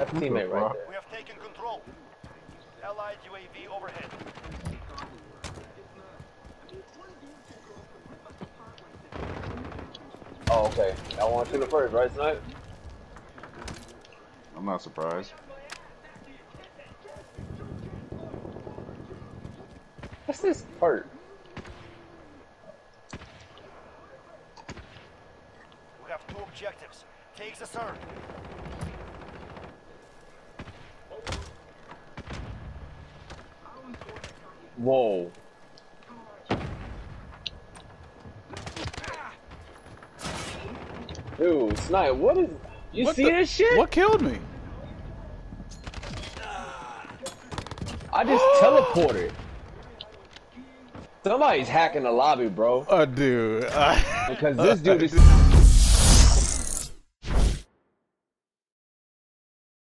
That's teammate right there. We have taken control. Allied UAV overhead. Oh, okay. I want to shoot it first, right, Snipe? I'm not surprised. What's this part? We have two objectives. Take the third. Whoa. Dude, Snipe, what is... You What see the- this shit? What killed me? I just teleported. Somebody's hacking the lobby, bro. Uh, dude. Because this dude is...